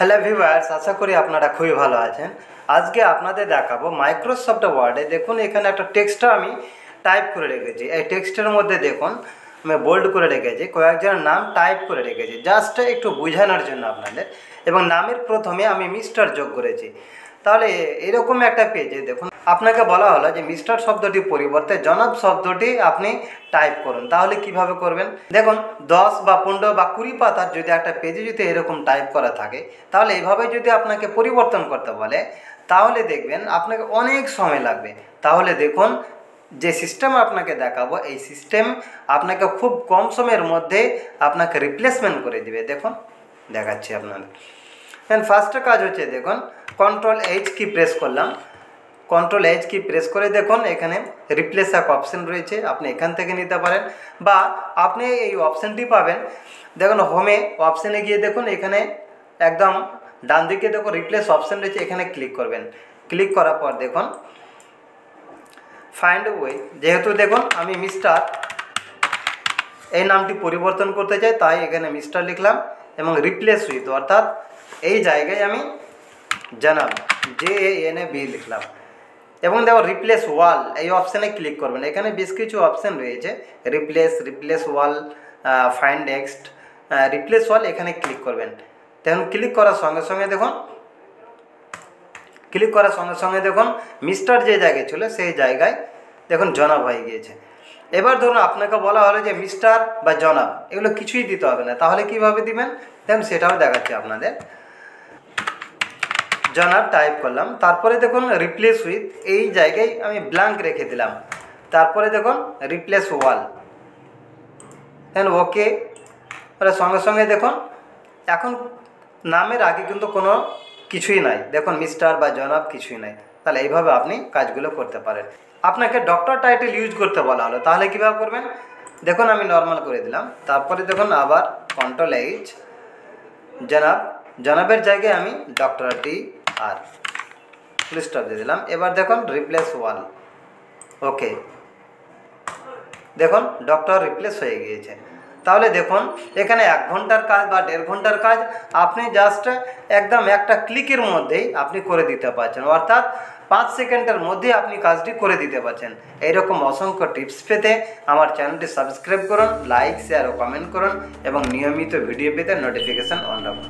Hello viewers আশা করি আপনারা খুবই ভালো আছেন। আজকে আপনাদের দেখাবো মাইক্রোসফট ওয়ার্ডে দেখুন, এখানে একটা টেক্সটটা আমি টাইপ করে রেখেছি। এই টেক্সটের মধ্যে দেখুন, আমি বোল্ড করে রেখেছি। কয়েকজনের নাম টাইপ করে রেখেছি। জাস্ট একটু বোঝানোর জন্য আপনাদের। এবং নামের প্রথমে আমি মিস্টার যোগ করেছি। তাহলে এরকম একটা পেজে দেখুন। আপনাকে বলা হলো যে মিস্টার শব্দটি পরিবর্তে জনাব শব্দটি আপনি টাইপ করুন। তাহলে কীভাবে করবেন? দেখুন, দশ বা পনেরো বা কুড়ি পাতার যদি একটা পেজে যদি এরকম টাইপ করা থাকে, তাহলে এইভাবে যদি আপনাকে পরিবর্তন করতে বলে, তাহলে দেখবেন আপনাকে অনেক সময় লাগবে। তাহলে দেখুন, যে সিস্টেম আপনাকে দেখাবো, এই সিস্টেম আপনাকে খুব কম সময়ের মধ্যে আপনাকে রিপ্লেসমেন্ট করে দিবে। দেখুন, দেখাচ্ছি আপনাদের। ফার্স্ট কাজ হচ্ছে, দেখুন কন্ট্রোল এইচ কি প্রেস করলাম। কন্ট্রোল এইচ কি প্রেস করে দেখুন, এখানে রিপ্লেস এক অপশন রয়েছে, আপনি এখান থেকে নিতে পারেন। বা আপনি এই অপশানটি পাবেন, দেখুন হোমে অপশানে গিয়ে দেখুন, এখানে একদম ডান দিকে দেখুন রিপ্লেস অপশান রয়েছে, এখানে ক্লিক করবেন। ক্লিক করার পর দেখুন ফাইন্ড ওয়ে যেহেতু দেখুন, আমি মিস্টার এই নামটি পরিবর্তন করতে চাই, তাই এখানে মিস্টার লিখলাম এবং রিপ্লেস উইথ অর্থাৎ এই জায়গায় আমি জানাব J A N A B লিখলাম। এবং দেখো রিপ্লেস ওয়াল এই অপশানে ক্লিক করবেন এখানে বেশ কিছু অপশান রয়েছে। Replace replace all find next replace all এখানে ক্লিক করবেন। তখন ক্লিক করার সঙ্গে সঙ্গে দেখুন ক্লিক করার সঙ্গে সঙ্গে দেখুন মিস্টার যে জায়গায় ছিল, সেই জায়গায় দেখুন, জনাব হয়ে গিয়েছে। এবার ধরুন, আপনাকে বলা হলো যে মিস্টার বা জনাব, এগুলো কিছুই দিতে হবে না। তাহলে কীভাবে দিবেন? দেখুন, সেটাও দেখাচ্ছি আপনাদের। জনাব টাইপ করলাম। তারপরে দেখুন রিপ্লেস উইথ এই জায়গায় আমি ব্ল্যাঙ্ক রেখে দিলাম। তারপরে দেখুন রিপ্লেস ওয়াল দেন ওকে সঙ্গে সঙ্গে দেখুন, এখন নামের আগে কিন্তু কোনো কিছুই নাই। দেখুন মিস্টার বা জনাব কিছুই নাই। তাহলে এইভাবে আপনি কাজগুলো করতে পারেন। আপনাকে ডক্টর টাইটেল ইউজ করতে বলা হলো। তাহলে কীভাবে করবেন? দেখুন আমি নর্মাল করে দিলাম। তারপরে দেখুন আবার কন্ট্রোল এইচ জনাব, জনাবের জায়গায় আমি ডক্টর টি আর ফুল স্টপ দিয়ে দিলাম। এবার দেখুন রিপ্লেস ওয়াল ওকে দেখুন ডক্টর রিপ্লেস হয়ে গিয়েছে। তাহলে দেখুন, এখানে এক ঘণ্টার কাজ বা দেড় ঘণ্টার কাজ, আপনি জাস্ট একদম একটা ক্লিকের মধ্যেই আপনি করে দিতে পারছেন। অর্থাৎ পাঁচ সেকেন্ডের মধ্যে আপনি কাজটি করে দিতে পারছেন। এইরকম অসংখ্য টিপস পেতে আমার চ্যানেলটি সাবস্ক্রাইব করুন লাইক শেয়ার ও কমেন্ট করুন এবং নিয়মিত ভিডিও পেতে নোটিফিকেশান অন রাখুন।